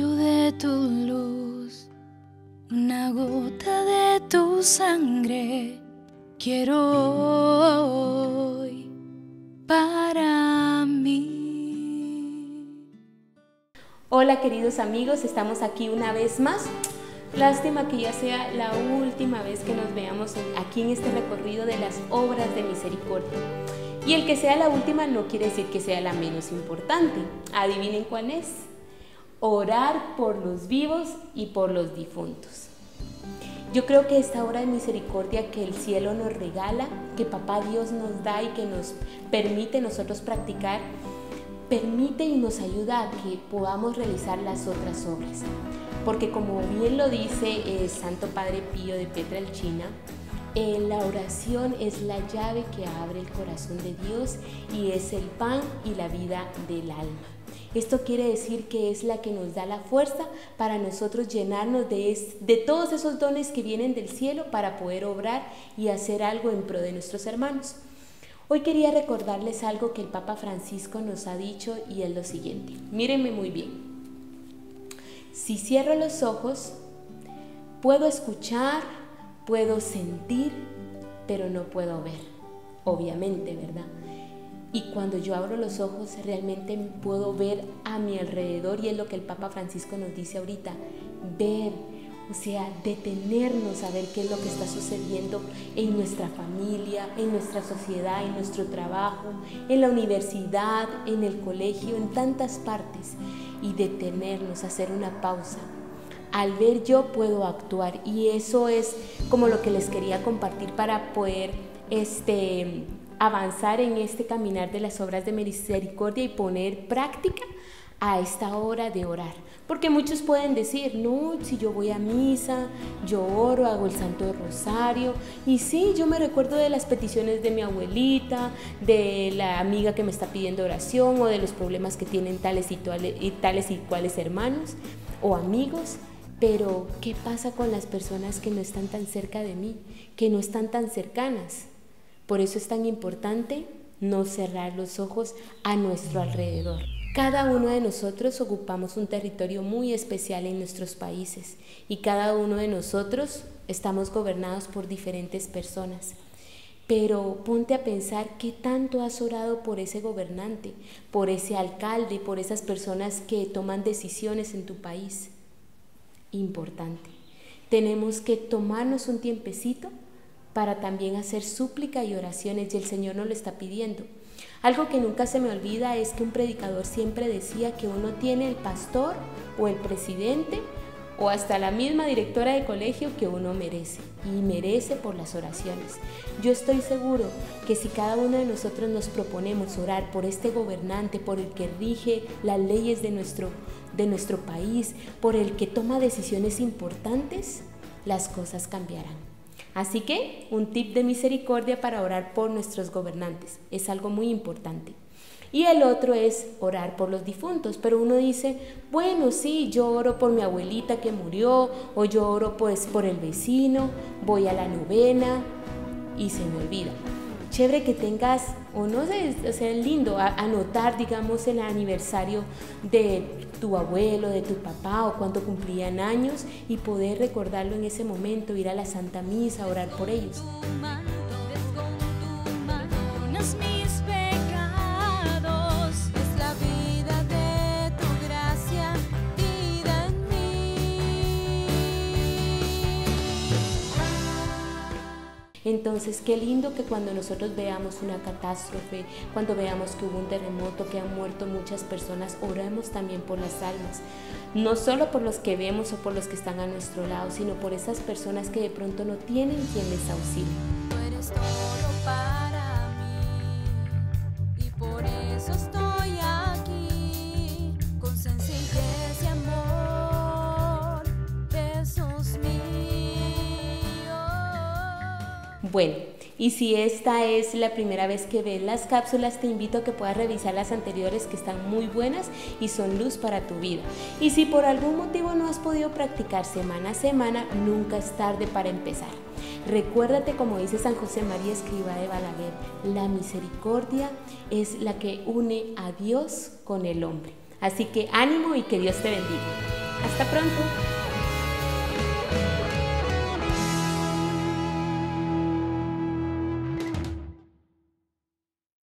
de tu luz, una gota de tu sangre quiero hoy para mí. Hola queridos amigos, estamos aquí una vez más. Lástima que ya sea la última vez que nos veamos aquí en este recorrido de las obras de misericordia. Y el que sea la última no quiere decir que sea la menos importante. Adivinen cuál es orar por los vivos y por los difuntos. Yo creo que esta obra de misericordia que el cielo nos regala, que Papá Dios nos da y que nos permite nosotros practicar, permite y nos ayuda a que podamos realizar las otras obras. Porque como bien lo dice el Santo Padre Pío de China, eh, la oración es la llave que abre el corazón de Dios y es el pan y la vida del alma. Esto quiere decir que es la que nos da la fuerza para nosotros llenarnos de, de todos esos dones que vienen del cielo para poder obrar y hacer algo en pro de nuestros hermanos. Hoy quería recordarles algo que el Papa Francisco nos ha dicho y es lo siguiente. Mírenme muy bien. Si cierro los ojos, puedo escuchar, puedo sentir, pero no puedo ver. Obviamente, ¿verdad? Y cuando yo abro los ojos realmente puedo ver a mi alrededor y es lo que el Papa Francisco nos dice ahorita, ver, o sea, detenernos a ver qué es lo que está sucediendo en nuestra familia, en nuestra sociedad, en nuestro trabajo, en la universidad, en el colegio, en tantas partes y detenernos, hacer una pausa. Al ver yo puedo actuar y eso es como lo que les quería compartir para poder este avanzar en este caminar de las obras de misericordia y poner práctica a esta hora de orar. Porque muchos pueden decir, no, si yo voy a misa, yo oro, hago el Santo Rosario, y sí, yo me recuerdo de las peticiones de mi abuelita, de la amiga que me está pidiendo oración, o de los problemas que tienen tales y, y tales y cuales hermanos o amigos, pero ¿qué pasa con las personas que no están tan cerca de mí, que no están tan cercanas? Por eso es tan importante no cerrar los ojos a nuestro alrededor. Cada uno de nosotros ocupamos un territorio muy especial en nuestros países y cada uno de nosotros estamos gobernados por diferentes personas. Pero ponte a pensar qué tanto has orado por ese gobernante, por ese alcalde, por esas personas que toman decisiones en tu país. Importante. Tenemos que tomarnos un tiempecito para también hacer súplica y oraciones y el Señor nos lo está pidiendo. Algo que nunca se me olvida es que un predicador siempre decía que uno tiene el pastor o el presidente o hasta la misma directora de colegio que uno merece y merece por las oraciones. Yo estoy seguro que si cada uno de nosotros nos proponemos orar por este gobernante, por el que rige las leyes de nuestro, de nuestro país, por el que toma decisiones importantes, las cosas cambiarán. Así que un tip de misericordia para orar por nuestros gobernantes es algo muy importante. Y el otro es orar por los difuntos, pero uno dice, bueno, sí, yo oro por mi abuelita que murió, o yo oro pues por el vecino, voy a la novena y se me olvida. Chévere que tengas, o no sé, o sea, lindo anotar, digamos, el aniversario de tu abuelo, de tu papá o cuando cumplían años y poder recordarlo en ese momento, ir a la Santa Misa, orar por ellos. Entonces, qué lindo que cuando nosotros veamos una catástrofe, cuando veamos que hubo un terremoto, que han muerto muchas personas, oremos también por las almas. No solo por los que vemos o por los que están a nuestro lado, sino por esas personas que de pronto no tienen quien les auxilie. Bueno, y si esta es la primera vez que ves las cápsulas, te invito a que puedas revisar las anteriores que están muy buenas y son luz para tu vida. Y si por algún motivo no has podido practicar semana a semana, nunca es tarde para empezar. Recuérdate, como dice San José María Escriba de Balaguer, la misericordia es la que une a Dios con el hombre. Así que ánimo y que Dios te bendiga. Hasta pronto.